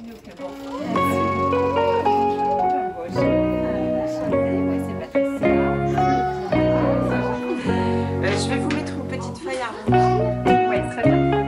Euh, je vais vous mettre une petite feuille à très bien.